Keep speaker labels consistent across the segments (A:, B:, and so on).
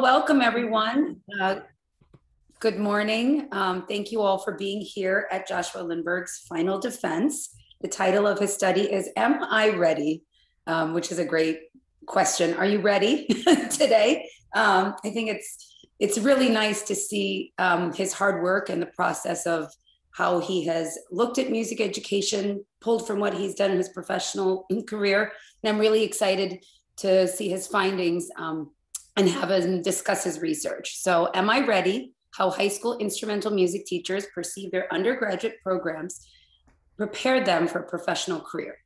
A: Welcome everyone. Uh, good morning. Um, thank you all for being here at Joshua Lindberg's Final Defense. The title of his study is Am I Ready? Um, which is a great question. Are you ready today? Um, I think it's it's really nice to see um, his hard work and the process of how he has looked at music education, pulled from what he's done in his professional career. And I'm really excited to see his findings um, and have him discuss his research. So, am I ready? How high school instrumental music teachers perceive their undergraduate programs prepare them for a professional career.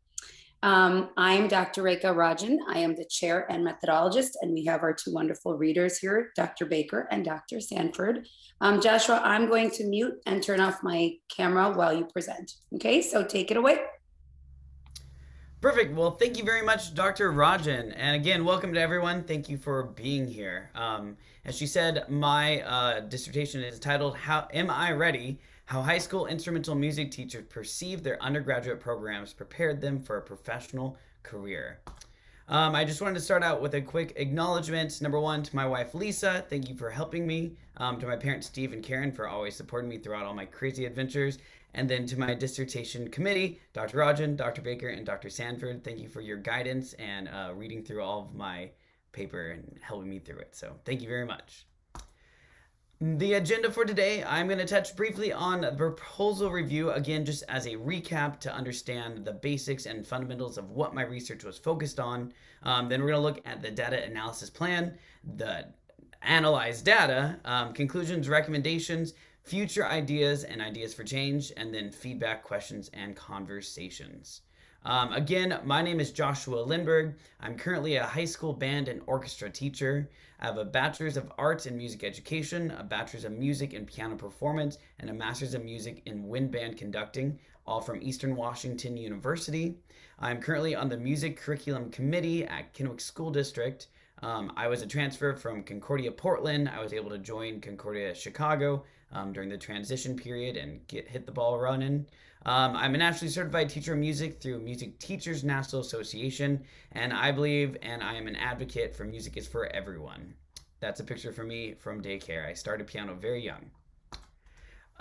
A: Um, I'm Dr. Rekha Rajan. I am the chair and methodologist, and we have our two wonderful readers here, Dr. Baker and Dr. Sanford. Um, Joshua, I'm going to mute and turn off my camera while you present. Okay, so take it away.
B: Perfect. Well, thank you very much, Dr. Rajan. And again, welcome to everyone. Thank you for being here. Um, as she said, my uh, dissertation is titled How Am I Ready? How high school instrumental music teachers perceive their undergraduate programs prepared them for a professional career. Um, I just wanted to start out with a quick acknowledgement. Number one, to my wife Lisa, thank you for helping me. Um, to my parents Steve and Karen for always supporting me throughout all my crazy adventures. And then to my dissertation committee, Dr. Rajan, Dr. Baker, and Dr. Sanford, thank you for your guidance and uh, reading through all of my paper and helping me through it. So thank you very much. The agenda for today, I'm going to touch briefly on the proposal review, again, just as a recap to understand the basics and fundamentals of what my research was focused on. Um, then we're going to look at the data analysis plan, the analyzed data, um, conclusions, recommendations, future ideas and ideas for change, and then feedback, questions, and conversations. Um, again, my name is Joshua Lindberg. I'm currently a high school band and orchestra teacher. I have a Bachelor's of Arts in Music Education, a Bachelor's of Music in Piano Performance, and a Master's of Music in Wind Band Conducting, all from Eastern Washington University. I'm currently on the Music Curriculum Committee at Kennewick School District. Um, I was a transfer from Concordia Portland. I was able to join Concordia Chicago um, during the transition period and get hit the ball running. Um, I'm a nationally certified teacher of music through Music Teachers National Association, and I believe and I am an advocate for music is for everyone. That's a picture for me from daycare. I started piano very young.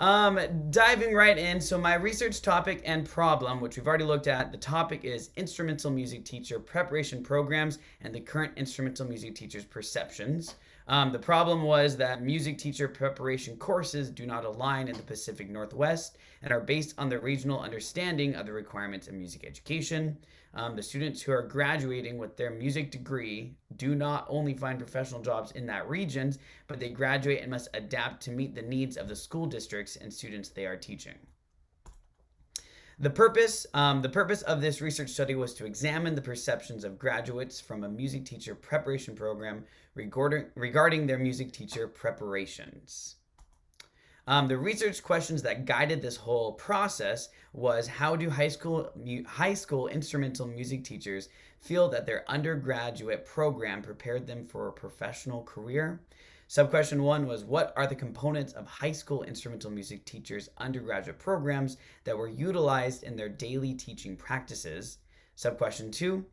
B: Um, diving right in. So my research topic and problem, which we've already looked at, the topic is instrumental music teacher preparation programs and the current instrumental music teachers perceptions. Um, the problem was that music teacher preparation courses do not align in the Pacific Northwest and are based on the regional understanding of the requirements of music education. Um, the students who are graduating with their music degree do not only find professional jobs in that region, but they graduate and must adapt to meet the needs of the school districts and students they are teaching. The purpose, um, the purpose of this research study was to examine the perceptions of graduates from a music teacher preparation program regarding, regarding their music teacher preparations. Um, the research questions that guided this whole process was how do high school high school instrumental music teachers feel that their undergraduate program prepared them for a professional career? Subquestion one was What are the components of high school instrumental music teachers' undergraduate programs that were utilized in their daily teaching practices? Subquestion two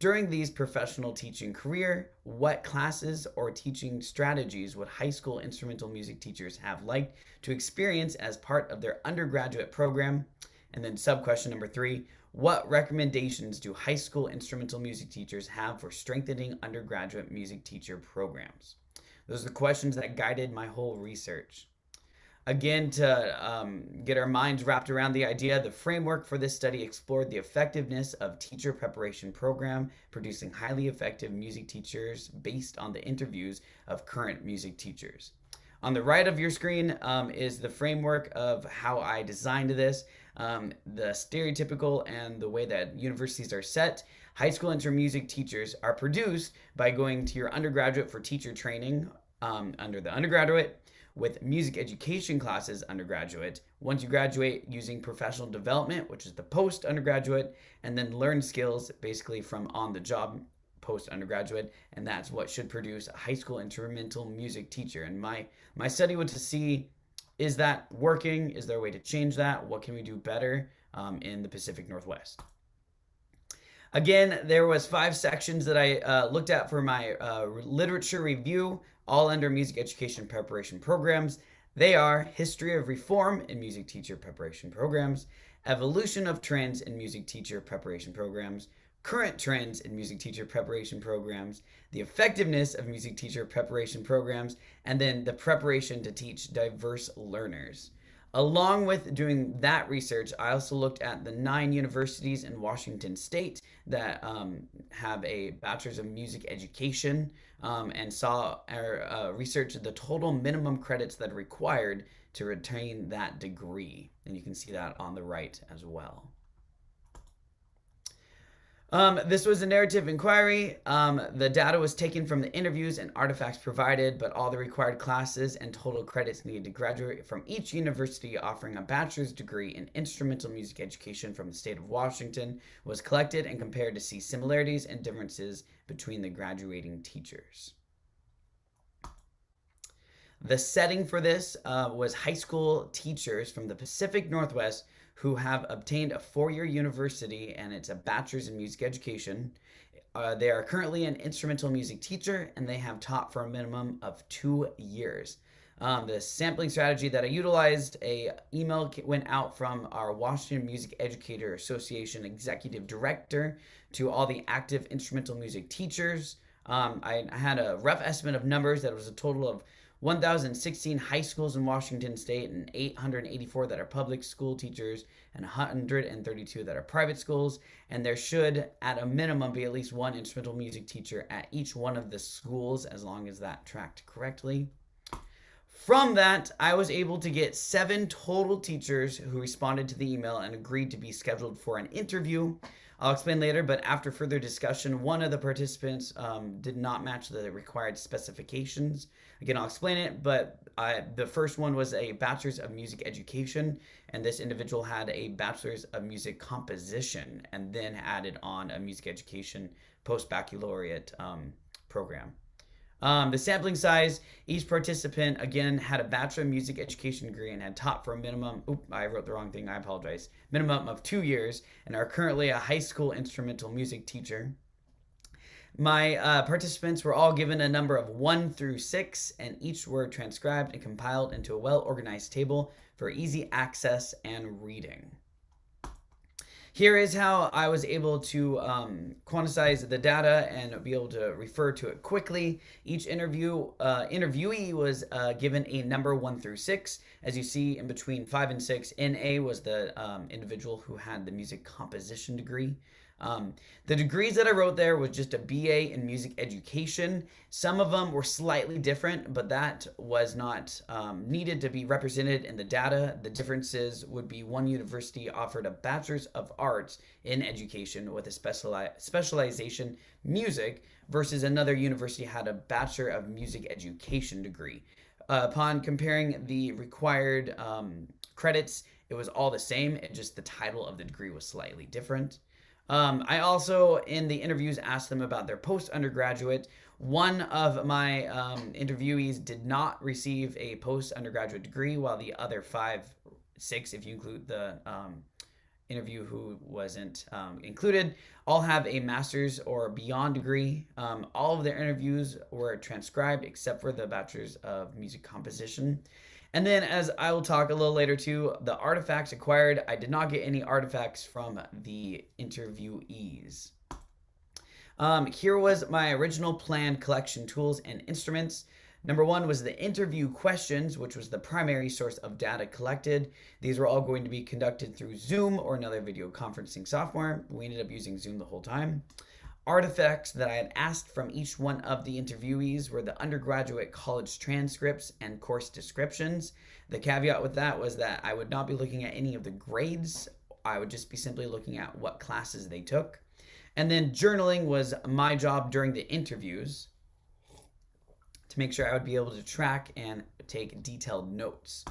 B: During these professional teaching career, what classes or teaching strategies would high school instrumental music teachers have liked to experience as part of their undergraduate program? And then subquestion number three What recommendations do high school instrumental music teachers have for strengthening undergraduate music teacher programs? Those are the questions that guided my whole research. Again, to um, get our minds wrapped around the idea, the framework for this study explored the effectiveness of teacher preparation program, producing highly effective music teachers based on the interviews of current music teachers. On the right of your screen um, is the framework of how I designed this, um, the stereotypical and the way that universities are set high school intern music teachers are produced by going to your undergraduate for teacher training um, under the undergraduate with music education classes undergraduate. Once you graduate, using professional development, which is the post undergraduate, and then learn skills basically from on the job post undergraduate, and that's what should produce a high school instrumental music teacher. And my my study was to see is that working? Is there a way to change that? What can we do better um, in the Pacific Northwest? Again, there was five sections that I uh, looked at for my uh, literature review. All under music education preparation programs. They are History of Reform in Music Teacher Preparation Programs, Evolution of Trends in Music Teacher Preparation Programs, Current Trends in Music Teacher Preparation Programs, the Effectiveness of Music Teacher Preparation Programs, and then the Preparation to Teach Diverse Learners. Along with doing that research, I also looked at the nine universities in Washington state that um, have a bachelor's of music education um, and saw or uh, researched the total minimum credits that are required to retain that degree. And you can see that on the right as well. Um, this was a narrative inquiry. Um, the data was taken from the interviews and artifacts provided, but all the required classes and total credits needed to graduate from each university offering a bachelor's degree in instrumental music education from the state of Washington was collected and compared to see similarities and differences between the graduating teachers. The setting for this uh, was high school teachers from the Pacific Northwest who have obtained a four year university and it's a bachelor's in music education. Uh, they are currently an instrumental music teacher and they have taught for a minimum of two years. Um, the sampling strategy that I utilized, a email went out from our Washington Music Educator Association executive director to all the active instrumental music teachers. Um, I, I had a rough estimate of numbers that was a total of 1,016 high schools in Washington state and 884 that are public school teachers and 132 that are private schools. And there should, at a minimum, be at least one instrumental music teacher at each one of the schools as long as that tracked correctly. From that, I was able to get seven total teachers who responded to the email and agreed to be scheduled for an interview. I'll explain later, but after further discussion, one of the participants um, did not match the required specifications. Again, I'll explain it, but I, the first one was a bachelor's of music education, and this individual had a bachelor's of music composition, and then added on a music education post baccalaureate um, program. Um, the sampling size, each participant again had a Bachelor of Music Education degree and had taught for a minimum, oop, I wrote the wrong thing, I apologize, minimum of two years and are currently a high school instrumental music teacher. My uh, participants were all given a number of one through six, and each were transcribed and compiled into a well organized table for easy access and reading. Here is how I was able to um, quantize the data and be able to refer to it quickly. Each interview uh, interviewee was uh, given a number one through six. As you see in between five and six, NA was the um, individual who had the music composition degree. Um, the degrees that I wrote there was just a BA in music education. Some of them were slightly different, but that was not um, needed to be represented in the data. The differences would be one university offered a Bachelor's of Arts in Education with a speciali- specialization music versus another university had a Bachelor of Music Education degree. Uh, upon comparing the required um, credits, it was all the same, it just the title of the degree was slightly different. Um, I also, in the interviews, asked them about their post undergraduate. One of my um, interviewees did not receive a post undergraduate degree, while the other five, six, if you include the um, interview who wasn't um, included, all have a master's or beyond degree. Um, all of their interviews were transcribed except for the bachelor's of music composition. And then, as I will talk a little later too, the artifacts acquired, I did not get any artifacts from the interviewees. Um, here was my original planned collection tools and instruments. Number one was the interview questions, which was the primary source of data collected. These were all going to be conducted through Zoom or another video conferencing software. We ended up using Zoom the whole time artifacts that I had asked from each one of the interviewees were the undergraduate college transcripts and course descriptions. The caveat with that was that I would not be looking at any of the grades, I would just be simply looking at what classes they took. And then journaling was my job during the interviews to make sure I would be able to track and take detailed notes.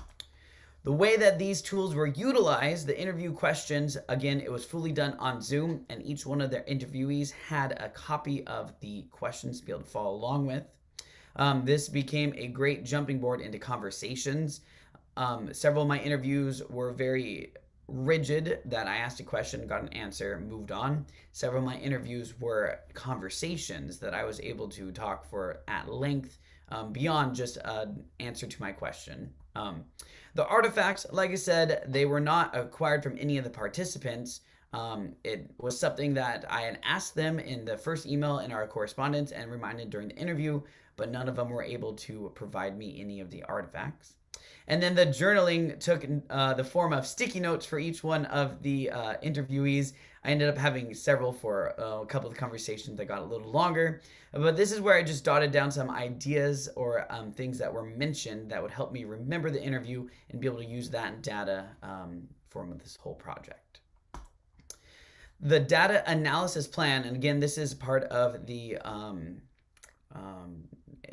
B: The way that these tools were utilized, the interview questions, again, it was fully done on Zoom, and each one of their interviewees had a copy of the questions to be able to follow along with. Um, this became a great jumping board into conversations. Um, several of my interviews were very rigid that I asked a question, got an answer, moved on. Several of my interviews were conversations that I was able to talk for at length um, beyond just an answer to my question. Um, the artifacts, like I said, they were not acquired from any of the participants. Um, it was something that I had asked them in the first email in our correspondence and reminded during the interview, but none of them were able to provide me any of the artifacts. And then the journaling took uh, the form of sticky notes for each one of the uh, interviewees. I ended up having several for uh, a couple of conversations that got a little longer. But this is where I just dotted down some ideas or um, things that were mentioned that would help me remember the interview and be able to use that data um, for this whole project. The data analysis plan, and again, this is part of the um, um,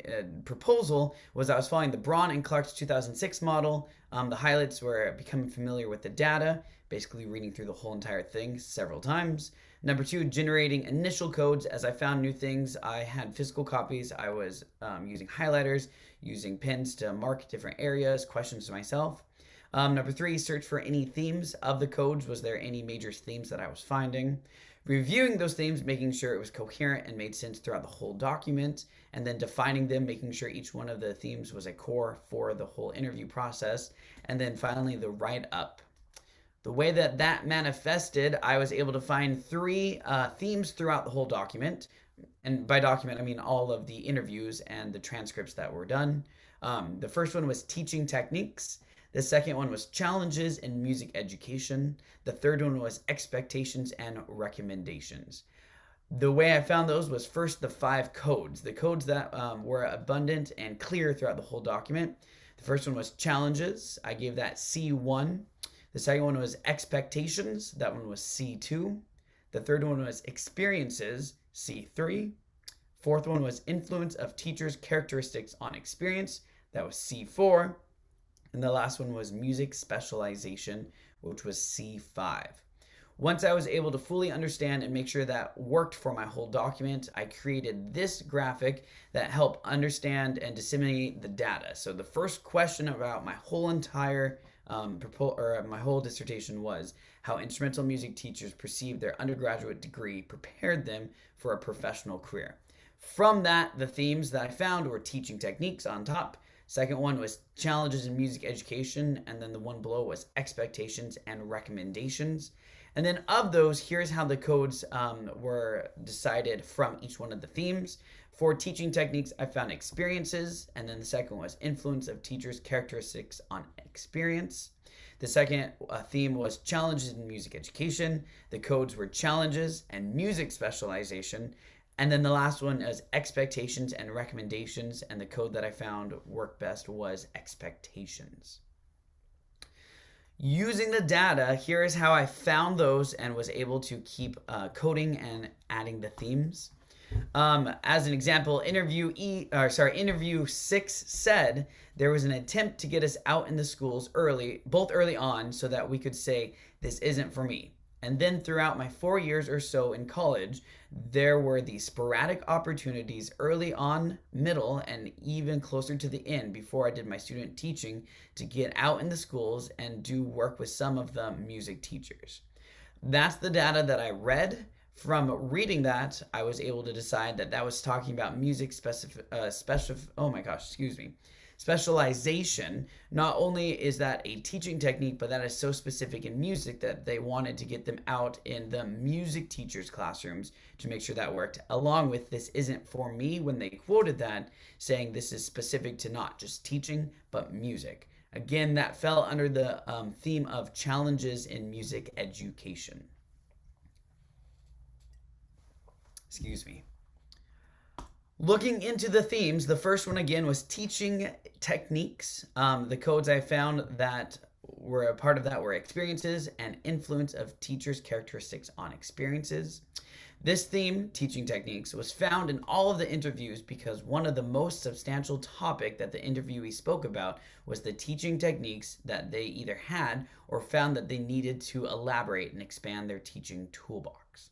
B: uh, proposal was I was following the Braun and Clarke's 2006 model. Um, the highlights were becoming familiar with the data, basically reading through the whole entire thing several times. Number two, generating initial codes. As I found new things, I had physical copies. I was um, using highlighters, using pens to mark different areas, questions to myself. Um, number three, search for any themes of the codes. Was there any major themes that I was finding? Reviewing those themes, making sure it was coherent and made sense throughout the whole document, and then defining them, making sure each one of the themes was a core for the whole interview process, and then finally the write up. The way that that manifested, I was able to find three uh, themes throughout the whole document. And by document, I mean all of the interviews and the transcripts that were done. Um, the first one was teaching techniques. The second one was challenges in music education. The third one was expectations and recommendations. The way I found those was first the five codes, the codes that um, were abundant and clear throughout the whole document. The first one was challenges. I gave that C1. The second one was expectations. That one was C2. The third one was experiences, C3. Fourth one was influence of teachers' characteristics on experience. That was C4. And the last one was music specialization, which was C5. Once I was able to fully understand and make sure that worked for my whole document, I created this graphic that helped understand and disseminate the data. So the first question about my whole entire um, or my whole dissertation was how instrumental music teachers perceived their undergraduate degree prepared them for a professional career. From that, the themes that I found were teaching techniques on top, Second one was challenges in music education, and then the one below was expectations and recommendations. And then of those, here's how the codes um, were decided from each one of the themes. For teaching techniques, I found experiences, and then the second was influence of teachers' characteristics on experience. The second uh, theme was challenges in music education. The codes were challenges and music specialization. And then the last one is expectations and recommendations. And the code that I found worked best was expectations. Using the data, here is how I found those and was able to keep uh, coding and adding the themes. Um, as an example, interview E, or sorry, interview six said there was an attempt to get us out in the schools early, both early on, so that we could say this isn't for me. And then throughout my four years or so in college, there were these sporadic opportunities early on, middle, and even closer to the end before I did my student teaching to get out in the schools and do work with some of the music teachers. That's the data that I read. From reading that, I was able to decide that that was talking about music specific, uh, specific, oh my gosh, excuse me, specialization, not only is that a teaching technique, but that is so specific in music that they wanted to get them out in the music teachers' classrooms to make sure that worked. Along with this isn't for me when they quoted that, saying this is specific to not just teaching, but music. Again, that fell under the um, theme of challenges in music education. Excuse me. Looking into the themes, the first one again was teaching techniques. Um, the codes I found that were a part of that were experiences and influence of teachers' characteristics on experiences. This theme, teaching techniques, was found in all of the interviews because one of the most substantial topic that the interviewee spoke about was the teaching techniques that they either had or found that they needed to elaborate and expand their teaching toolbox.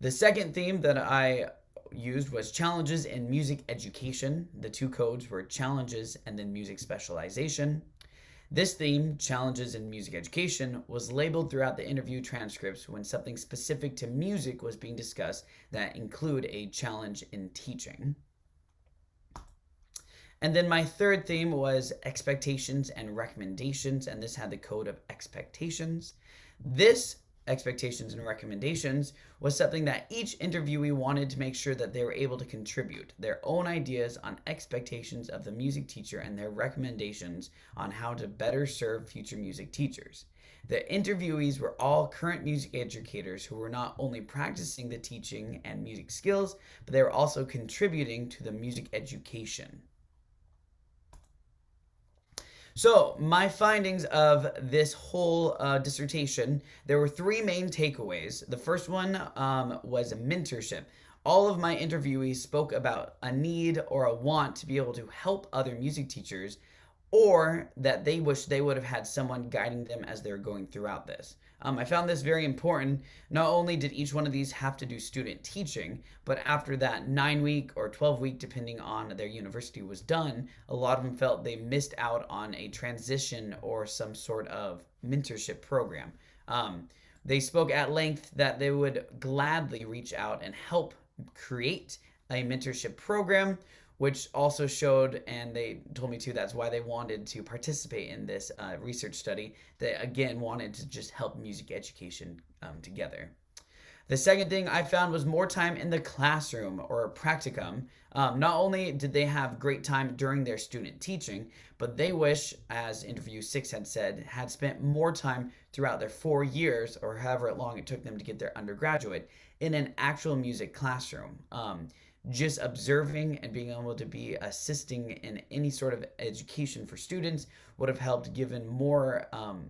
B: The second theme that I used was challenges in music education. The two codes were challenges and then music specialization. This theme, challenges in music education, was labeled throughout the interview transcripts when something specific to music was being discussed that include a challenge in teaching. And then my third theme was expectations and recommendations, and this had the code of expectations. This expectations and recommendations was something that each interviewee wanted to make sure that they were able to contribute their own ideas on expectations of the music teacher and their recommendations on how to better serve future music teachers. The interviewees were all current music educators who were not only practicing the teaching and music skills, but they were also contributing to the music education. So, my findings of this whole uh, dissertation, there were three main takeaways. The first one um, was mentorship. All of my interviewees spoke about a need or a want to be able to help other music teachers, or that they wish they would have had someone guiding them as they're going throughout this. Um, I found this very important. Not only did each one of these have to do student teaching, but after that nine week or 12 week, depending on their university, was done, a lot of them felt they missed out on a transition or some sort of mentorship program. Um, they spoke at length that they would gladly reach out and help create a mentorship program which also showed, and they told me too, that's why they wanted to participate in this uh, research study that again wanted to just help music education um, together. The second thing I found was more time in the classroom or practicum. Um, not only did they have great time during their student teaching, but they wish, as interview six had said, had spent more time throughout their four years or however long it took them to get their undergraduate in an actual music classroom. Um, just observing and being able to be assisting in any sort of education for students would have helped given more um,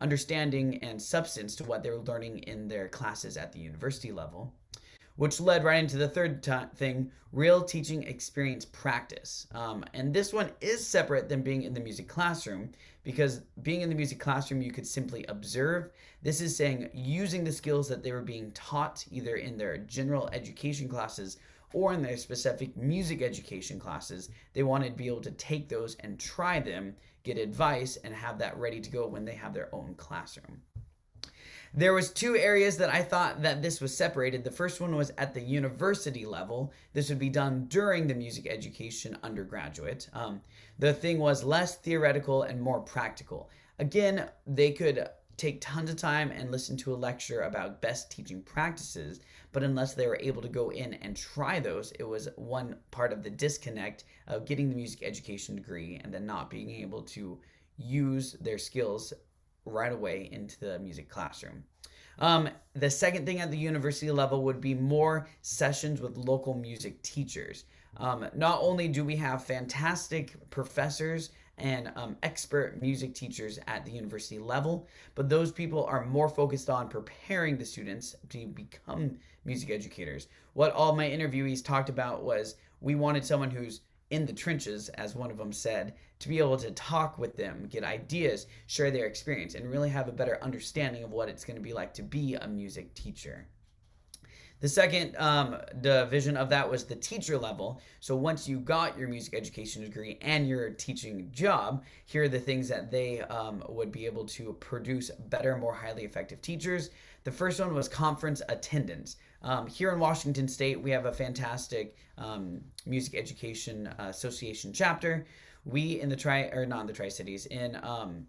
B: understanding and substance to what they were learning in their classes at the university level which led right into the third t- thing real teaching experience practice. Um, and this one is separate than being in the music classroom because being in the music classroom you could simply observe. This is saying using the skills that they were being taught either in their general education classes or in their specific music education classes, they wanted to be able to take those and try them, get advice, and have that ready to go when they have their own classroom. There was two areas that I thought that this was separated. The first one was at the university level. This would be done during the music education undergraduate. Um, the thing was less theoretical and more practical. Again, they could take tons of time and listen to a lecture about best teaching practices, but unless they were able to go in and try those, it was one part of the disconnect of getting the music education degree and then not being able to use their skills right away into the music classroom. Um, the second thing at the university level would be more sessions with local music teachers. Um, not only do we have fantastic professors and um, expert music teachers at the university level, but those people are more focused on preparing the students to become music educators. What all my interviewees talked about was we wanted someone who's in the trenches, as one of them said, to be able to talk with them, get ideas, share their experience, and really have a better understanding of what it's going to be like to be a music teacher. The second um, division of that was the teacher level. So once you got your music education degree and your teaching job, here are the things that they um, would be able to produce better, more highly effective teachers. The first one was conference attendance. Um, here in Washington State, we have a fantastic um, music education association chapter. We in the tri or not in the Tri Cities in um,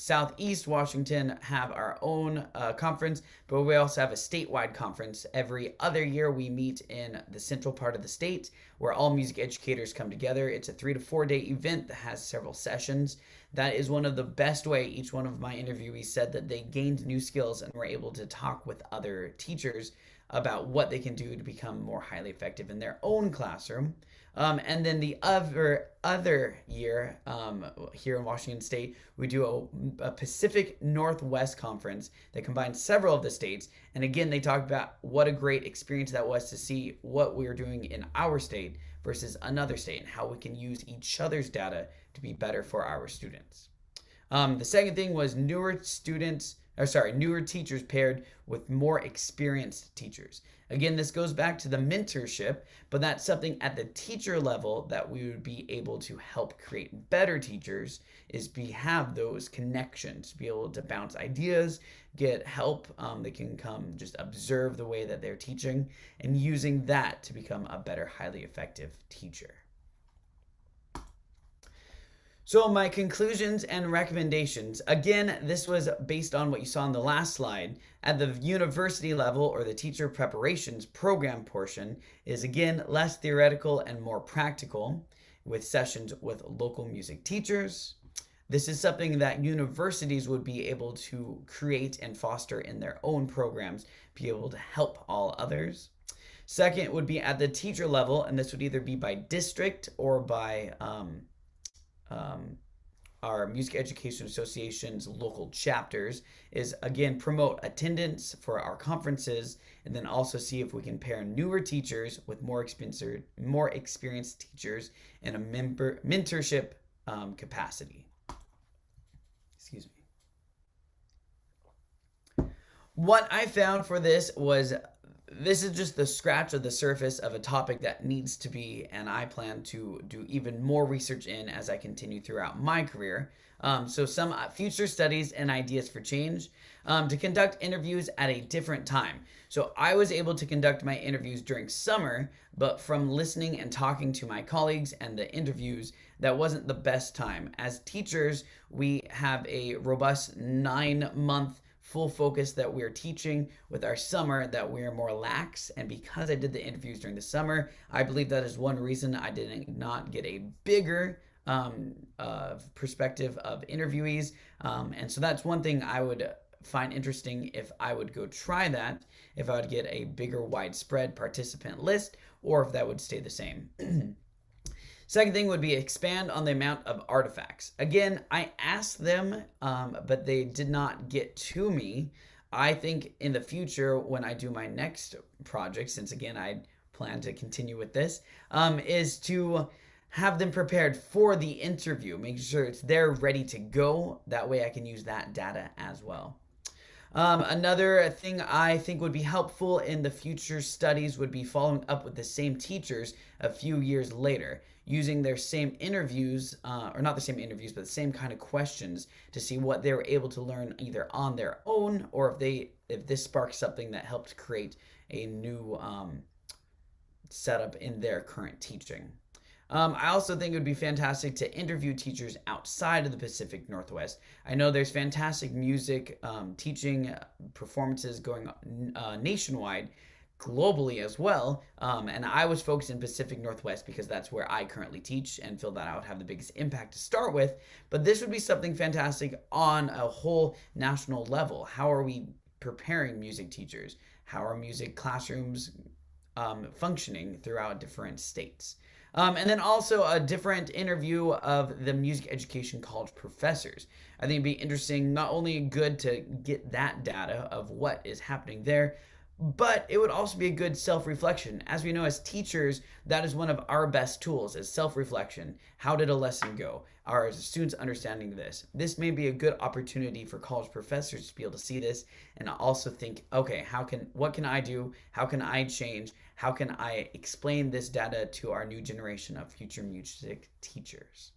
B: Southeast Washington have our own uh, conference, but we also have a statewide conference. Every other year, we meet in the central part of the state where all music educators come together. It's a three to four day event that has several sessions. That is one of the best way. Each one of my interviewees said that they gained new skills and were able to talk with other teachers about what they can do to become more highly effective in their own classroom. Um, and then the other other year um, here in Washington State, we do a, a, Pacific Northwest conference that combines several of the states. And again, they talked about what a great experience that was to see what we are doing in our state versus another state and how we can use each other's data to be better for our students. Um, the second thing was newer students or sorry, newer teachers paired with more experienced teachers. Again, this goes back to the mentorship, but that's something at the teacher level that we would be able to help create better teachers is be have those connections, be able to bounce ideas, get help. Um, they can come just observe the way that they're teaching and using that to become a better, highly effective teacher. So, my conclusions and recommendations again, this was based on what you saw on the last slide. At the university level or the teacher preparations program portion, is again less theoretical and more practical with sessions with local music teachers. This is something that universities would be able to create and foster in their own programs, be able to help all others. Second would be at the teacher level, and this would either be by district or by um, um, our Music Education Association's local chapters is again promote attendance for our conferences and then also see if we can pair newer teachers with more experienced more experienced teachers in a member mentorship um, capacity. Excuse me. What I found for this was this is just the scratch of the surface of a topic that needs to be, and I plan to do even more research in as I continue throughout my career. Um, so, some uh, future studies and ideas for change um, to conduct interviews at a different time. So, I was able to conduct my interviews during summer, but from listening and talking to my colleagues and the interviews, that wasn't the best time. As teachers, we have a robust nine month full focus that we're teaching with our summer that we're more lax. And because i did the interviews during the summer i believe that is one reason i did not get a bigger um, uh, perspective of interviewees. Um, and so that's one thing i would find interesting if i would go try that if i would get a bigger widespread participant list or if that would stay the same Second thing would be expand on the amount of artifacts. Again, I asked them, um, but they did not get to me. I think in the future, when I do my next project, since again I plan to continue with this, um, is to have them prepared for the interview, making sure it's there ready to go. That way I can use that data as well. Um, another thing I think would be helpful in the future studies would be following up with the same teachers a few years later using their same interviews, uh, or not the same interviews, but the same kind of questions to see what they were able to learn either on their own or if they if this sparked something that helped create a new um, setup in their current teaching. Um, I also think it would be fantastic to interview teachers outside of the Pacific Northwest. I know there's fantastic music um, teaching performances going uh, nationwide, globally as well. Um, and I was focused in Pacific Northwest because that's where I currently teach and feel that I would have the biggest impact to start with. But this would be something fantastic on a whole national level. How are we preparing music teachers? How are music classrooms um, functioning throughout different states? Um, and then also a different interview of the music education college professors. I think it'd be interesting, not only good to get that data of what is happening there, but it would also be a good self-reflection. As we know as teachers that is one of our best tools is self-reflection. How did a lesson go? Are students understanding this? This may be a good opportunity for college professors to be able to see this and also think okay how can what can i do? How can i change? How can i explain this data to our new generation of future music teachers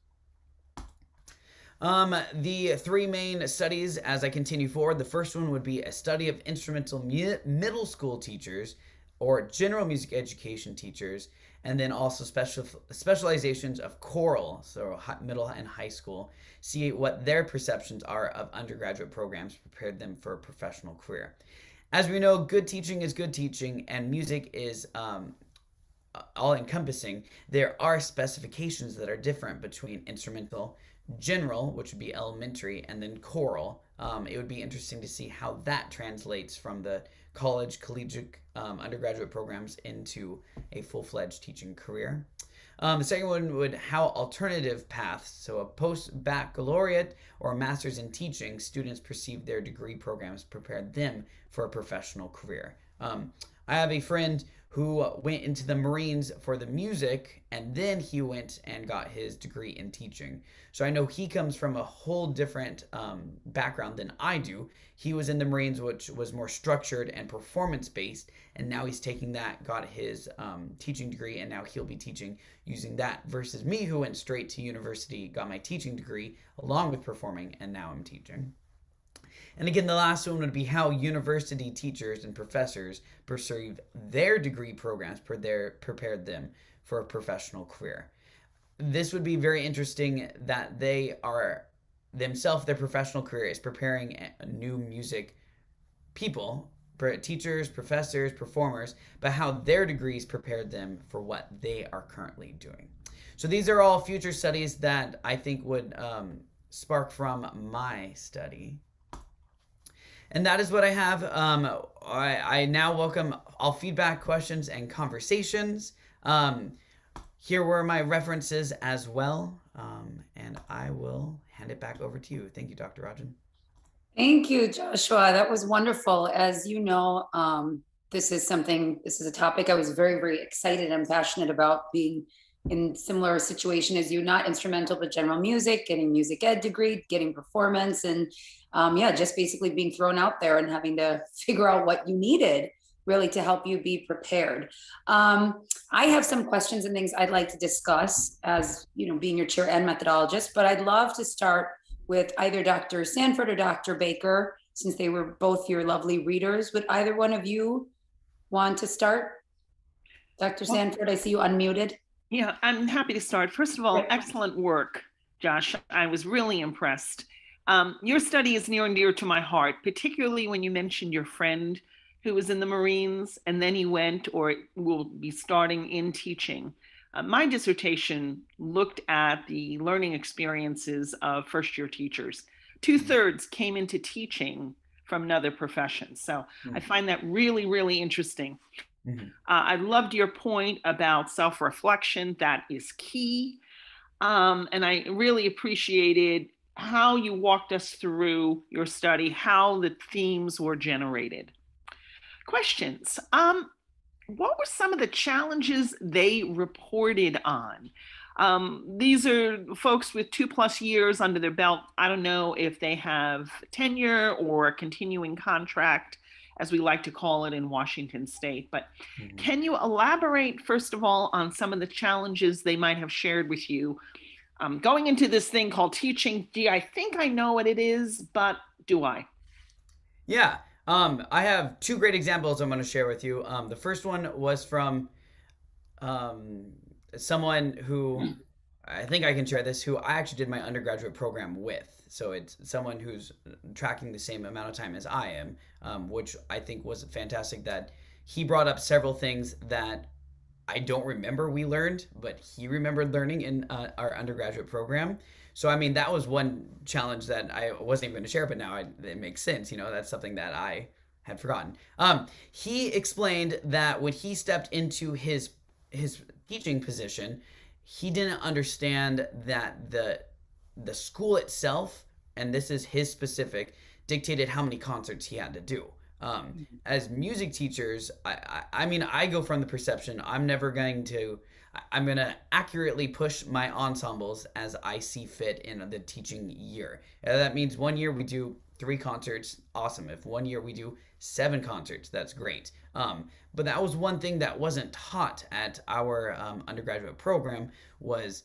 B: um, the three main studies as I continue forward, the first one would be a study of instrumental middle school teachers or general music education teachers, and then also special specializations of choral, so middle and high school. See what their perceptions are of undergraduate programs, prepared them for a professional career. As we know, good teaching is good teaching, and music is um, all encompassing. There are specifications that are different between instrumental general, which would be elementary, and then choral. Um, it would be interesting to see how that translates from the college, collegiate, um, undergraduate programs into a full fledged teaching career. Um, the second one would how alternative paths, so a post baccalaureate or a master's in teaching, students perceive their degree programs prepare them for a professional career. Um, I have a friend who went into the Marines for the music, and then he went and got his degree in teaching. So I know he comes from a whole different um, background than I do. He was in the Marines, which was more structured and performance based, and now he's taking that, got his um, teaching degree, and now he'll be teaching using that. Versus me, who went straight to university, got my teaching degree along with performing, and now I'm teaching. And again, the last one would be how university teachers and professors perceive their degree programs per their, prepared them for a professional career. this would be very interesting that they are themselves their professional career is preparing new music people teachers professors performers but how their degrees prepared them for what they are currently doing so these are all future studies that i think would um, spark from my study and that is what I have. Um, I, I now welcome all feedback, questions, and conversations. Um, here were my references as well. Um, and I will hand it back over to you. Thank you, Dr. Rajan.
A: Thank you, Joshua. That was wonderful. As you know, um, this is something, this is a topic I was very, very excited and passionate about being in similar situation as you, not instrumental, but general music, getting music ed degree, getting performance, and um, yeah, just basically being thrown out there and having to figure out what you needed really to help you be prepared. Um, I have some questions and things I'd like to discuss as you know, being your chair and methodologist, but I'd love to start with either Dr. Sanford or Dr. Baker, since they were both your lovely readers. Would either one of you want to start? Dr. Sanford, I see you unmuted.
C: Yeah, I'm happy to start. First of all, excellent work, Josh. I was really impressed. Um, your study is near and dear to my heart, particularly when you mentioned your friend who was in the Marines and then he went or will be starting in teaching. Uh, my dissertation looked at the learning experiences of first year teachers. Two thirds came into teaching from another profession. So mm-hmm. I find that really, really interesting. Mm-hmm. Uh, I loved your point about self reflection. That is key. Um, and I really appreciated how you walked us through your study, how the themes were generated. Questions. Um, what were some of the challenges they reported on? Um, these are folks with two plus years under their belt. I don't know if they have tenure or a continuing contract, as we like to call it in Washington state. But mm-hmm. can you elaborate, first of all, on some of the challenges they might have shared with you um, going into this thing called teaching. Gee, I think I know what it is, but do I?
B: Yeah. Um, I have two great examples I'm going to share with you. Um, the first one was from um, someone who I think I can share this, who I actually did my undergraduate program with. So it's someone who's tracking the same amount of time as I am, um, which I think was fantastic that he brought up several things that I don't remember we learned, but he remembered learning in uh, our undergraduate program. So I mean, that was one challenge that I wasn't even going to share, but now I, it makes sense. You know, that's something that I had forgotten. Um, he explained that when he stepped into his his teaching position, he didn't understand that the the school itself, and this is his specific, dictated how many concerts he had to do. Um, mm-hmm. as music teachers, I, I, I mean, I go from the perception I'm never going to, I'm going to accurately push my ensembles as I see fit in the teaching year. And that means one year we do three concerts, awesome. If one year we do seven concerts, that's great. Um, but that was one thing that wasn't taught at our um, undergraduate program was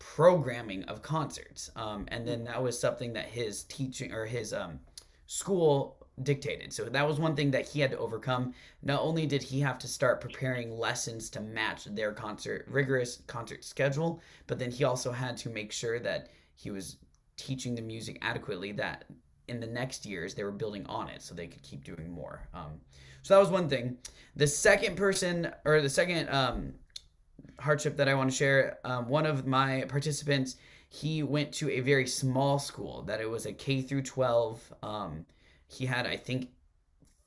B: programming of concerts. Um, and then that was something that his teaching or his um, school dictated. So that was one thing that he had to overcome. Not only did he have to start preparing lessons to match their concert rigorous concert schedule, but then he also had to make sure that he was teaching the music adequately that in the next years they were building on it so they could keep doing more. Um, so that was one thing. The second person or the second um, hardship that I want to share, um, one of my participants, he went to a very small school that it was a K through 12 um, he had I think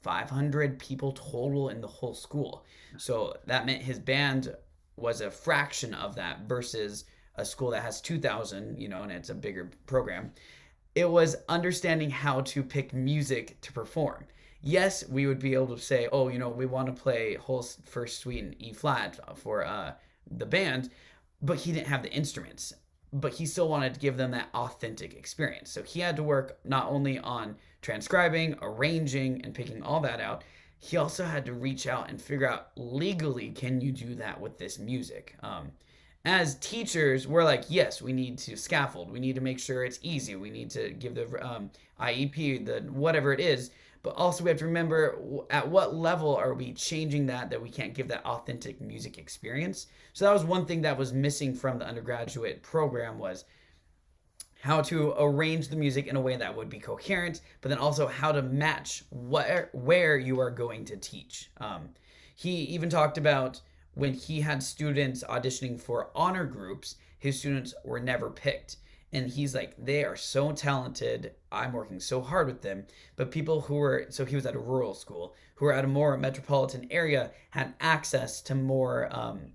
B: 500 people total in the whole school. So that meant his band was a fraction of that versus a school that has 2000, you know, and it's a bigger program. It was understanding how to pick music to perform. Yes, we would be able to say, oh, you know, we want to play Holst first suite in E flat for uh, the band, but he didn't have the instruments. But he still wanted to give them that authentic experience. So he had to work not only on transcribing, arranging, and picking all that out, he also had to reach out and figure out legally can you do that with this music. Um, as teachers, we're like, yes, we need to scaffold. We need to make sure it's easy. We need to give the um, IEP, the whatever it is. But also we have to remember at what level are we changing that that we can't give that authentic music experience? So that was one thing that was missing from the undergraduate program was how to arrange the music in a way that would be coherent but then also how to match where where you are going to teach. Um, he even talked about when he had students auditioning for honor groups his students were never picked and he's like they are so talented. I'm working so hard with them. But people who were so he was at a rural school who were at a more metropolitan area had access to more um,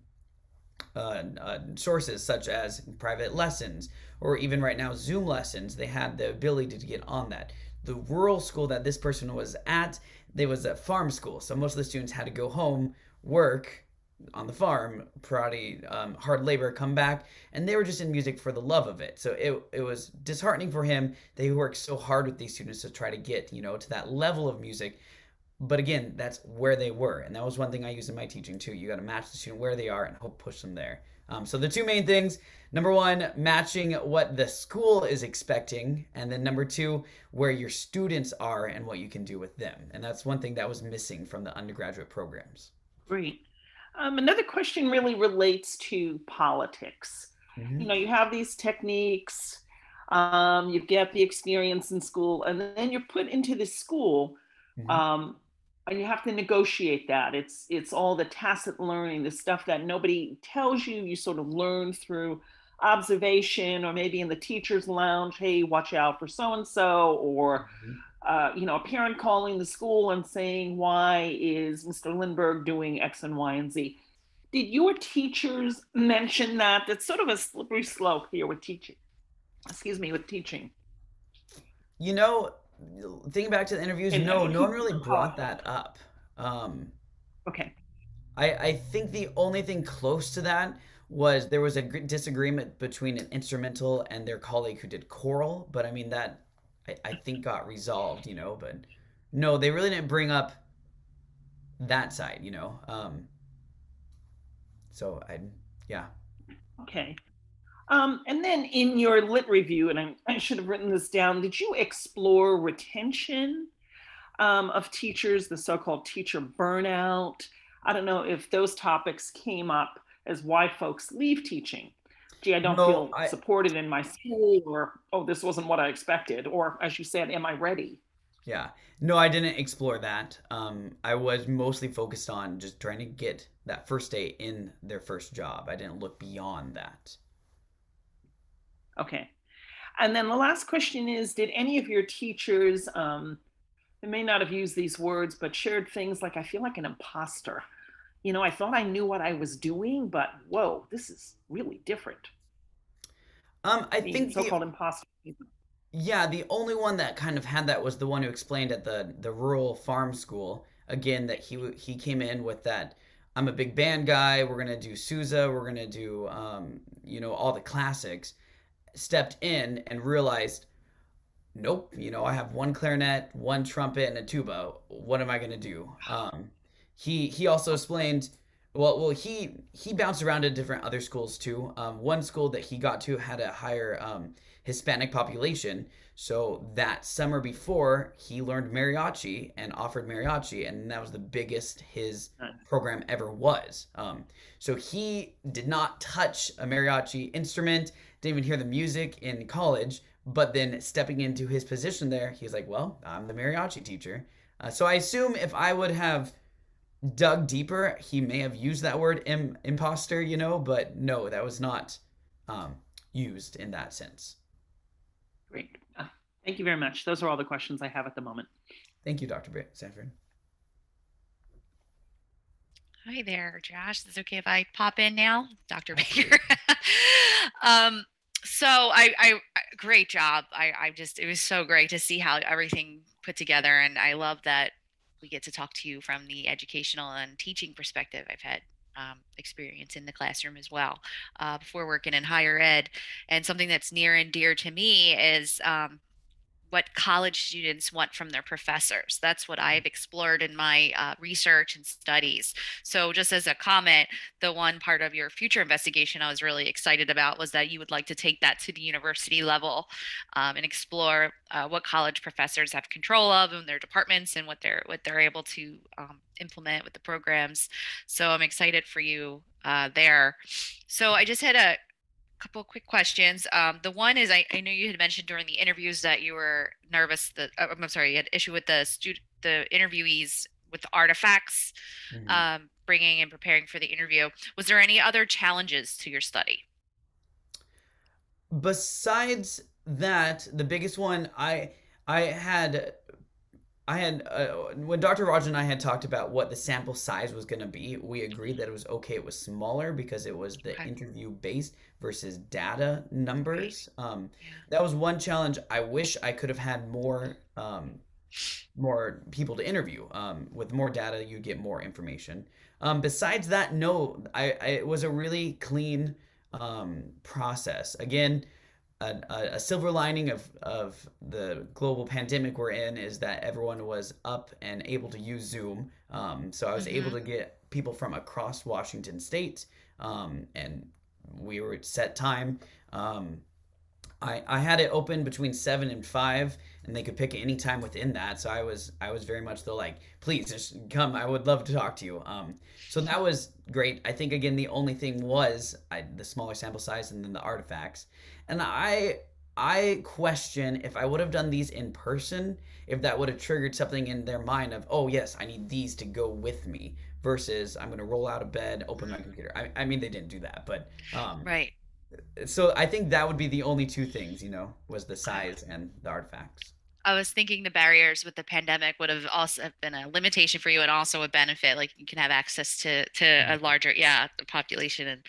B: uh, uh, sources such as private lessons or even right now zoom lessons. They had the ability to get on that. The rural school that this person was at there was a farm school. So most of the students had to go home work on the farm, karate, um, hard labor, come back, and they were just in music for the love of it. So it, it was disheartening for him that he worked so hard with these students to try to get, you know, to that level of music. But again, that's where they were. And that was one thing I used in my teaching too. You got to match the student where they are and hope push them there. Um, so the two main things number one, matching what the school is expecting. And then number two, where your students are and what you can do with them. And that's one thing that was missing from the undergraduate programs.
C: Great. Um, another question really relates to politics. Mm-hmm. You know, you have these techniques, um, you get the experience in school, and then you're put into this school, mm-hmm. um, and you have to negotiate that. It's it's all the tacit learning, the stuff that nobody tells you. You sort of learn through observation, or maybe in the teacher's lounge. Hey, watch out for so and so, or mm-hmm uh, you know, a parent calling the school and saying, why is Mr. Lindberg doing X and Y and Z? Did your teachers mention that? That's sort of a slippery slope here with teaching. Excuse me, with teaching.
B: You know, thinking back to the interviews, and no, no one really brought that up. Um,
C: okay.
B: I, I think the only thing close to that was there was a disagreement between an instrumental and their colleague who did choral, but I mean that I, I think got resolved, you know, but no, they really didn't bring up that side, you know. Um, so I, yeah.
C: Okay. Um, and then in your lit review, and I, I, should have written this down, did you explore retention um, of teachers, the so called teacher burnout? I don't know if those topics came up as why folks leave teaching gee, I don't no, feel I, supported in my school, or oh, this wasn't what I expected, or as you said, am I ready?
B: Yeah, no, I didn't explore that. Um, I was mostly focused on just trying to get that first day in their first job. I didn't look beyond that.
C: Okay. And then the last question is Did any of your teachers, um, they may not have used these words, but shared things like, I feel like an imposter? You know, I thought I knew what I was doing, but whoa, this is really different.
B: Um, I think
C: so-called the, imposter.
B: Yeah, the only one that kind of had that was the one who explained at the the rural farm school again that he he came in with that. I'm a big band guy. We're gonna do Sousa. We're gonna do um, you know all the classics. Stepped in and realized, nope. You know I have one clarinet, one trumpet, and a tuba. What am I gonna do? Um, he he also explained well well he he bounced around to different other schools too. Um, one school that he got to had a higher um, hispanic population. So that summer before he learned mariachi and offered mariachi and that was the biggest his program ever was. Um, so he did not touch a mariachi instrument didn't even hear the music in college but then stepping into his position there he's like well i'm the mariachi teacher. Uh, so i assume if i would have dug deeper, he may have used that word Im- imposter, you know, but no, that was not um, used in that sense.
C: Great. Uh, thank you very much. Those are all the questions I have at the moment.
B: Thank you, Dr. B- Sanford.
D: Hi there, Josh. Is it okay if I pop in now? Dr. Baker. um, so I, I, great job. I, I just, it was so great to see how everything put together. And I love that we get to talk to you from the educational and teaching perspective. I've had um, experience in the classroom as well uh, before working in higher ed. And something that's near and dear to me is um, what college students want from their professors. That's what I've explored in my uh, research and studies. So, just as a comment, the one part of your future investigation I was really excited about was that you would like to take that to the university level um, and explore uh, what college professors have control of in their departments and what they're what they're able to um, implement with the programs. So, I'm excited for you uh, there. So, I just had a couple quick questions. Um, the one is I, I know you had mentioned during the interviews that you were nervous that uh, I'm sorry, you had issue with the student the interviewees with artifacts, mm-hmm. um, bringing and preparing for the interview. Was there any other challenges to your study?
B: Besides that, the biggest one I I had I had uh, when Dr. Raj and I had talked about what the sample size was going to be. We agreed that it was okay. It was smaller because it was the okay. interview based versus data numbers. Um, that was one challenge. I wish I could have had more um, more people to interview. Um, with more data, you get more information. Um, besides that, no, I, I, it was a really clean um, process. Again a, a, silver lining of, of the global pandemic we're in is that everyone was up and able to use Zoom. Um, so I was mm-hmm. able to get people from across Washington State, um, and we were at set time. Um, I, I had it open between seven and five, and they could pick any time within that. So I was I was very much the like, please just come. I would love to talk to you. Um, so that was great. I think again the only thing was I, the smaller sample size and then the artifacts. And I I question if I would have done these in person, if that would have triggered something in their mind of, oh yes, I need these to go with me, versus I'm gonna roll out of bed, open my computer. I, I mean they didn't do that, but um,
D: right.
B: So I think that would be the only two things, you know, was the size and the artifacts.
D: I was thinking the barriers with the pandemic would have also been a limitation for you and also a benefit. Like you can have access to to a mm-hmm. larger, yeah, population and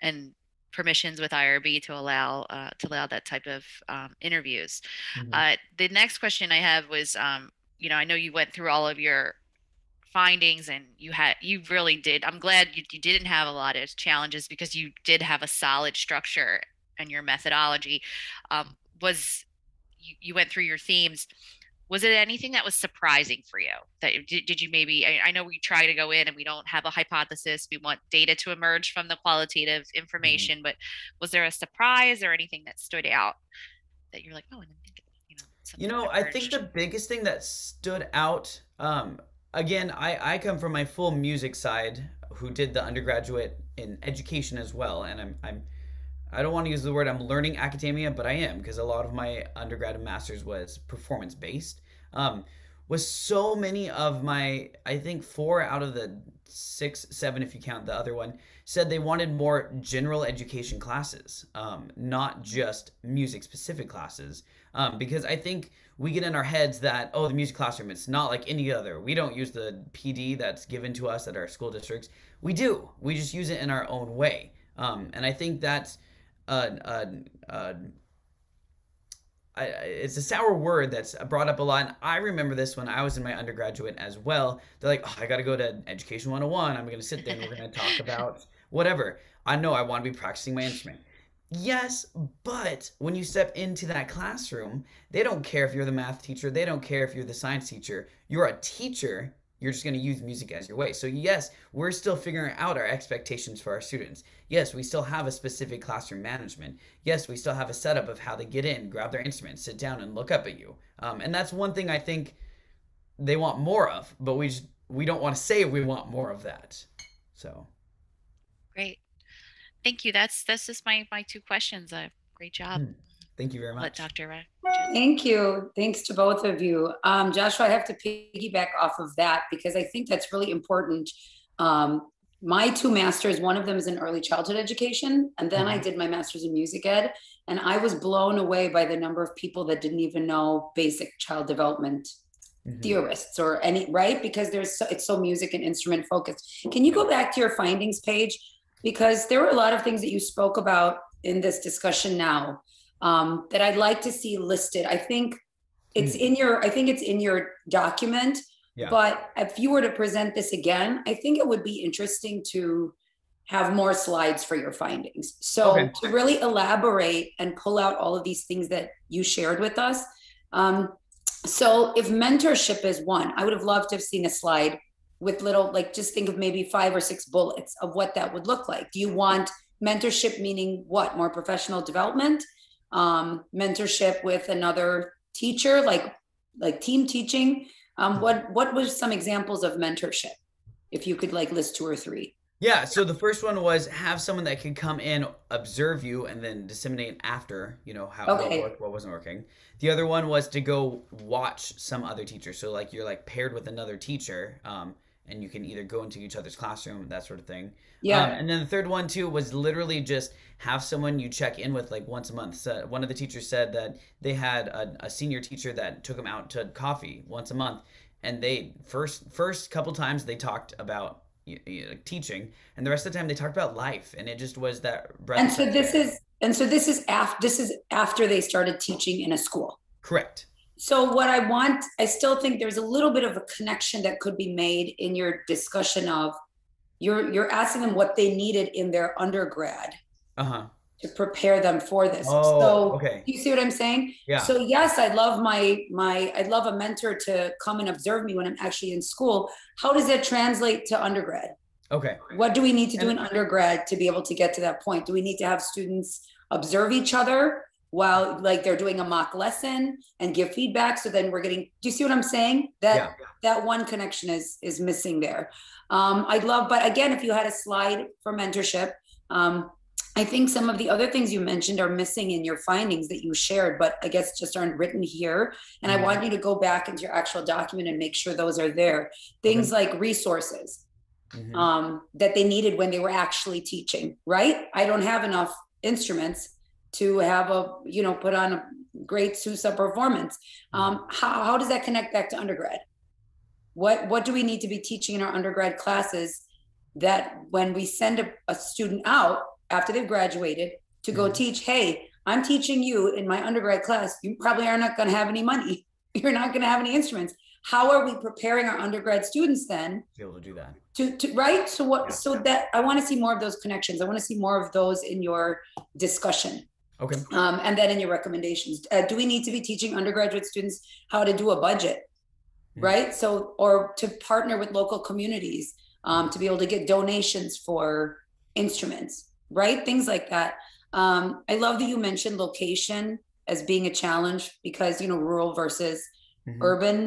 D: and permissions with IRB to allow uh, to allow that type of um, interviews. Mm-hmm. Uh, the next question I have was, um, you know, I know you went through all of your findings and you had you really did. I'm glad you, you didn't have a lot of challenges because you did have a solid structure and your methodology um, was you, you went through your themes was it anything that was surprising for you that did, did you maybe I, I, know we try to go in and we don't have a hypothesis we want data to emerge from the qualitative mm-hmm. information mm-hmm. but was there a surprise or anything that stood out that you're like oh I didn't think
B: you know you know i think the biggest thing that stood out um again i i come from my full music side who did the undergraduate in education as well and i'm i'm I don't want to use the word I'm learning academia, but I am because a lot of my undergrad and master's was performance based. Um, was so many of my, I think four out of the six, seven, if you count the other one, said they wanted more general education classes, um, not just music specific classes. Um, because I think we get in our heads that, oh, the music classroom, it's not like any other. We don't use the PD that's given to us at our school districts. We do. We just use it in our own way. Um, and I think that's uh, uh, uh, I, it's a sour word that's brought up a lot. And I remember this when I was in my undergraduate as well. They're like, oh, I got to go to Education 101. I'm going to sit there and we're going to talk about whatever. I know I want to be practicing my instrument. Yes, but when you step into that classroom, they don't care if you're the math teacher, they don't care if you're the science teacher. You're a teacher you're just going to use music as your way. So, yes, we're still figuring out our expectations for our students. Yes, we still have a specific classroom management. Yes, we still have a setup of how they get in, grab their instrument, sit down, and look up at you. Um, and that's one thing I think they want more of, but we just, we don't want to say we want more of that. So,
D: great. Thank you. That's that's just my my two questions. Uh, great job. Hmm.
B: Thank you very much. Let
D: Dr. Raj.
A: Thank you. Thanks to both of you. Um, Joshua, I have to piggyback off of that because I think that's really important. Um, my two masters, one of them is in early childhood education, and then mm-hmm. I did my master's in music ed. And I was blown away by the number of people that didn't even know basic child development mm-hmm. theorists or any, right? Because there's so, it's so music and instrument focused. Can you go back to your findings page? Because there were a lot of things that you spoke about in this discussion now um, that I'd like to see listed. I think it's mm. in your, I think it's in your document. Yeah. But if you were to present this again, I think it would be interesting to have more slides for your findings. So okay. to really elaborate and pull out all of these things that you shared with us, Um, so if mentorship is one, I would have loved to have seen a slide with little, like, just think of maybe five or six bullets of what that would look like. Do you want mentorship meaning what? More professional development? Um, mentorship with another teacher, like like team teaching? Um, what what was some examples of mentorship? If you could like list two or three.
B: Yeah, so the first one was have someone that could come in, observe you, and then disseminate after, you know, how
A: Okay.
B: what worked, what wasn't working. The other one was to go watch some other teacher. So like you're like paired with another teacher, um, and you can either go into each other's classroom, that sort of thing.
A: Yeah.
B: Um, and then the third one too was literally just have someone you check in with like once a month. So one of the teachers said that they had a, a senior teacher that took them out to coffee once a month, and they first first couple times they talked about y- y- like, teaching, and the rest of the time they talked about life, and it just was that. breath
A: and so this is and so this is after this is after they started teaching in a school.
B: correct.
A: So what I want, I still think there's a little bit of a connection that could be made in your discussion of you're you're asking them what they needed in their undergrad
B: Uh huh.
A: to prepare them for this.
B: Oh,
A: so
B: okay.
A: you see what I'm saying?
B: Yeah.
A: So yes, I'd love my my I'd love a mentor to come and observe me when I'm actually in school. How does that translate to undergrad?
B: Okay.
A: What do we need to do in undergrad to be able to get to that point? Do we need to have students observe each other while like they're doing a mock lesson and give feedback? So then we're getting, do you see what I'm saying? That
B: Yeah.
A: that one connection is is missing there. Um, I'd love, but again, if you had a slide for mentorship, um, I think some of the other things you mentioned are missing in your findings that you shared, but I guess just aren't written here. And I want you to go back into your actual document and make sure those are there. Things like resources
B: Mhm.
A: um, that they needed when they were actually teaching, right? I don't have enough instruments to have a, you know, put on a great Sousa performance. Um, how, how does that connect back to undergrad? What, what do we need to be teaching in our undergrad classes that when we send a, a student out after they've graduated to go
B: Mhm.
A: teach, hey, I'm teaching you in my undergrad class, you probably are not going to have any money. You're not going to have any instruments. How are we preparing our undergrad students then
B: Be able to do that.
A: to, to right so what
B: Yeah.
A: so that i want to see more of those connections i want to see more of those in your discussion
B: Okay.
A: um, and then in your recommendations uh, do we need to be teaching undergraduate students how to do a budget
B: Mhm.
A: right so or to partner with local communities um, to be able to get donations for instruments right things like that um, i love that you mentioned location as being a challenge because you know rural versus
B: Mhm.
A: urban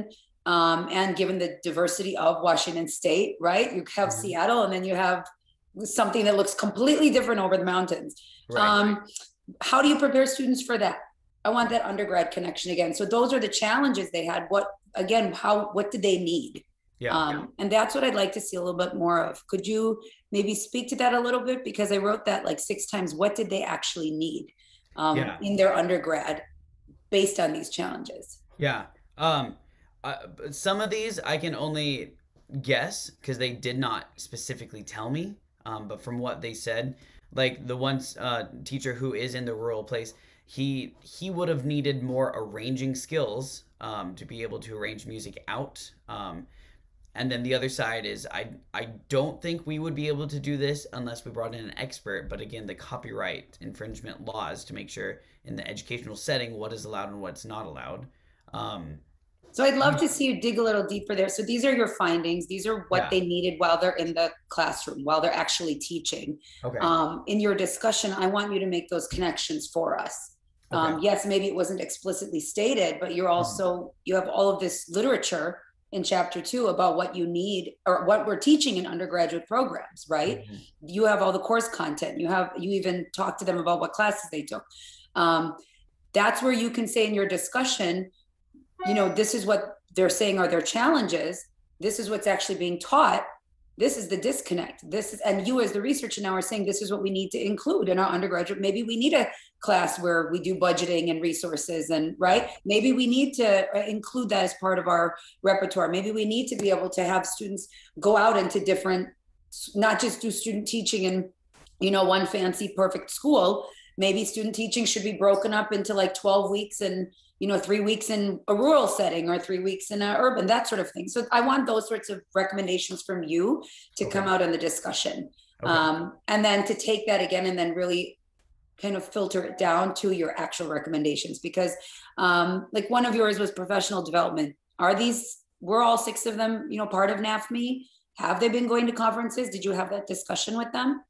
A: um, and given the diversity of Washington State, right? You have
B: Mhm.
A: Seattle, and then you have something that looks completely different over the mountains.
B: Right.
A: Um, how do you prepare students for that? I want that undergrad connection again. So those are the challenges they had. What again? How? What did they need?
B: yeah.
A: Um, and that's what I'd like to see a little bit more of. Could you maybe speak to that a little bit? Because I wrote that like six times. What did they actually need um,
B: Yeah.
A: in their undergrad based on these challenges?
B: Yeah. Um, uh, some of these I can only guess because they did not specifically tell me. Um, but from what they said, like the one uh, teacher who is in the rural place, he he would have needed more arranging skills um, to be able to arrange music out. Um, and then the other side is I I don't think we would be able to do this unless we brought in an expert. But again, the copyright infringement laws to make sure in the educational setting what is allowed and what's not allowed. Um,
A: So I'd love to see you dig a little deeper there. So these are your findings. These are what
B: Yeah.
A: they needed while they're in the classroom, while they're actually teaching.
B: okay.
A: Um, in your discussion, I want you to make those connections for us. Um, yes, maybe it wasn't explicitly stated, but you're
B: Mm-hmm.
A: also you have all of this literature in chapter two about what you need or what we're teaching in undergraduate programs, right?
B: Mhm.
A: you have all the course content you have you even talk to them about what classes they took um, that's where you can say in your discussion you know this is what they're saying are their challenges. This is what's actually being taught. This is the disconnect. This is and you as the researcher now are saying this is what we need to include in our undergraduate. Maybe we need a class where we do budgeting and resources and right? Maybe we need to uh, include that as part of our repertoire. Maybe we need to be able to have students go out into different not just do student teaching in you know one fancy perfect school. Maybe student teaching should be broken up into like 12 weeks and you know three weeks in a rural setting or three weeks in a urban that sort of thing so i want those sorts of recommendations from you to
B: Okay.
A: come out in the discussion
B: Okay.
A: um, and then to take that again and then really kind of filter it down to your actual recommendations because um, like one of yours was professional development. Are these, were all six of them, you know, part of NAFME? Have they been going to conferences? Did you have that discussion with them?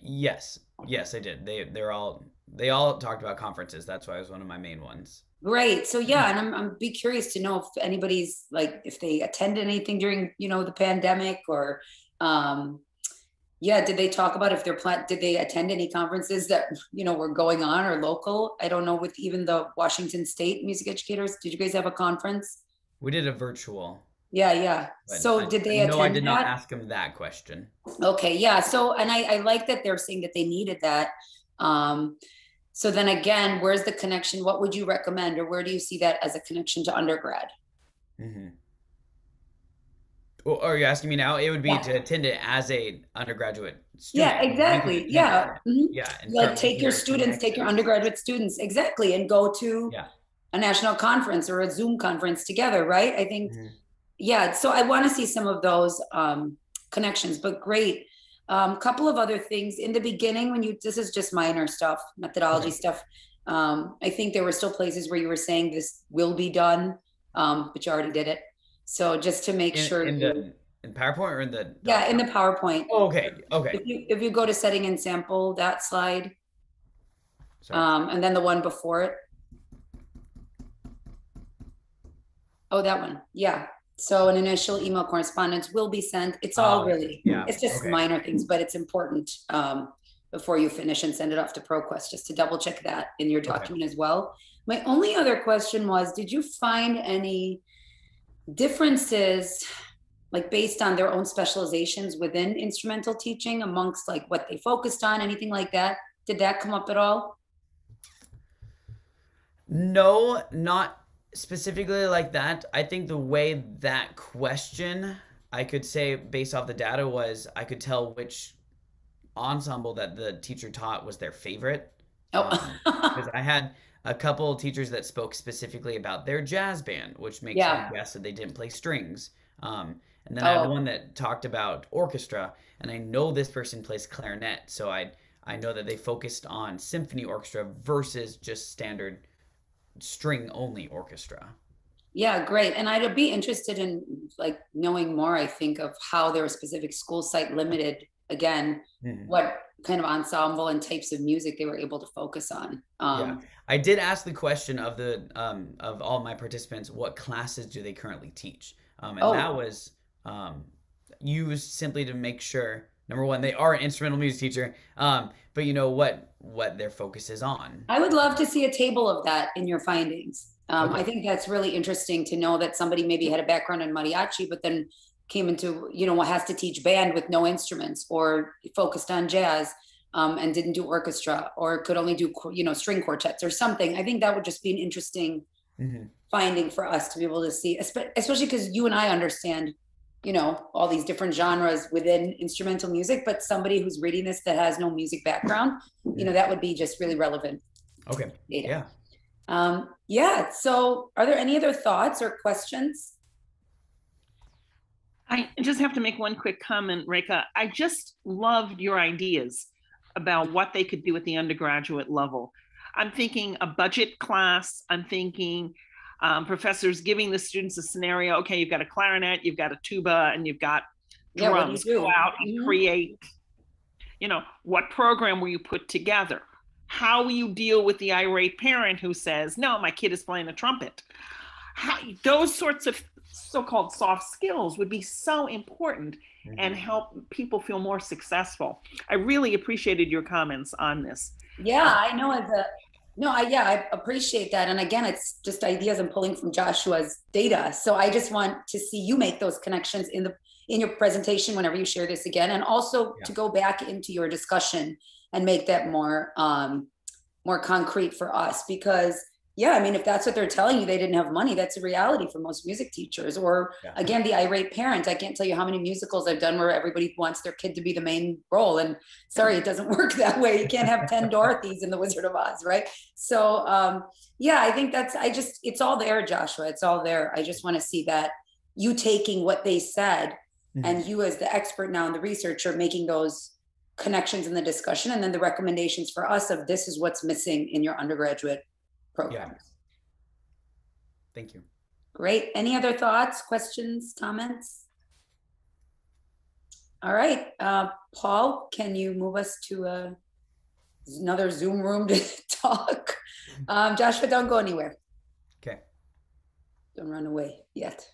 B: Yes, yes, I did. They they're all they all talked about conferences. That's why it was one of my main ones.
A: Right. So yeah, and I'm I'm be curious to know if anybody's like if they attended anything during you know the pandemic or um yeah, did they talk about if they're plan did they attend any conferences that you know were going on or local? I don't know with even the Washington State music educators. Did you guys have a conference?
B: We did a virtual.
A: Yeah, yeah.
B: but
A: So
B: I-
A: did they
B: know I did not ask them that question.
A: Okay, yeah, so, and I, I like that they're saying that they needed that. Um, so then again, where's the connection? What would you recommend, or where do you see that as a connection to undergrad?
B: Mm-hmm. Well, are you asking me now? It would be
A: Yeah.
B: to attend it as a undergraduate student.
A: Yeah, exactly, yeah. mhm.
B: Yeah.
A: Like take your students, take your undergraduate students, exactly, and go to
B: Yeah.
A: a national conference or a Zoom conference together, right? I think,
B: Mhm.
A: yeah, so I want to see some of those um, connections, but great. Um, couple of other things in the beginning when you, this is just minor stuff, methodology
B: Okay.
A: stuff. Um, I think there were still places where you were saying this will be done, um, but you already did it. So just to make
B: In,
A: sure,
B: in
A: you-
B: the in PowerPoint or in the
A: yeah, in the PowerPoint.
B: Oh, okay. Okay.
A: If you, if you go to setting and sample that slide,
B: Sorry.
A: um, and then the one before it. Oh, that one. Yeah. So an initial email correspondence will be sent. It's all
B: Oh,
A: really,
B: yeah,
A: it's just
B: okay.
A: minor things, but it's important um, before you finish and send it off to ProQuest, just to double check that in your
B: Okay.
A: document as well. My only other question was, did you find any differences, like based on their own specializations within instrumental teaching amongst like what they focused on, anything like that? Did that come up at all?
B: No, not specifically like that. I think the way that question, I could say based off the data, was I could tell which ensemble that the teacher taught was their favorite.
A: Oh,
B: Because I had a couple teachers that spoke specifically about their jazz band, which makes
A: Yeah.
B: me guess that they didn't play strings. Um, and then I had
A: Oh.
B: one that talked about orchestra, and I know this person plays clarinet, so I I know that they focused on symphony orchestra versus just standard string only orchestra.
A: yeah, great. And I'd be interested in like knowing more, I think, of how their specific school site limited, again,
B: Mhm.
A: what kind of ensemble and types of music they were able to focus on. Um,
B: I did ask the question of the um, of all my participants, what classes do they currently teach? Um, and
A: Oh.
B: that was um, used simply to make sure number one they are an instrumental music teacher, um, but you know what what their focus is on.
A: I would love to see a table of that in your findings. Um, I think that's really interesting to know that somebody maybe had a background in mariachi, but then came into, you know, what has to teach band with no instruments or focused on jazz um, and didn't do orchestra or could only do, you know, string quartets or something. I think that would just be an interesting
B: Mhm.
A: finding for us to be able to see, espe- especially because you and I understand, you know, all these different genres within instrumental music, but somebody who's reading this that has no music background, you know, that would be just really relevant
B: Okay.
A: data.
B: Yeah.
A: Um, yeah, so are there any other thoughts or questions?
C: I just have to make one quick comment, Reka. I just loved your ideas about what they could do at the undergraduate level. I'm thinking a budget class. I'm thinking um, professors giving the students a scenario. Okay, you've got a clarinet, you've got a tuba, and you've got
A: Yeah, you
C: drums. Go out and
A: Mhm.
C: create. You know, what program will you put together? How will you deal with the irate parent who says, "No, my kid is playing a trumpet"? How, those sorts of so-called soft skills would be so important and
B: Mhm.
C: help people feel more successful. I really appreciated your comments on this.
A: Yeah, I know the no, I yeah, I appreciate that. And again, it's just ideas I'm pulling from Joshua's data. So I just want to see you make those connections in the in your presentation whenever you share this again, and also
B: Yeah.
A: to go back into your discussion and make that more um more concrete for us because yeah, I mean, if that's what they're telling you, they didn't have money. That's a reality for most music teachers. Or
B: Yeah.
A: again, the irate parent. I can't tell you how many musicals I've done where everybody wants their kid to be the main role. And sorry, it doesn't work that way. You can't have 10 Dorothys in The Wizard of Oz, right? So, um, yeah, I think that's, I just, it's all there, Joshua. It's all there. I just want to see that you taking what they said
B: Mhm.
A: and you, as the expert now and the researcher, making those connections in the discussion and then the recommendations for us of this is what's missing in your undergraduate programs.
B: Thank you.
A: Great. Any other thoughts, questions, comments? All right, uh, Paul, can you move us to a, another Zoom room to talk? Um, Joshua, don't go anywhere.
B: Okay.
A: Don't run away yet.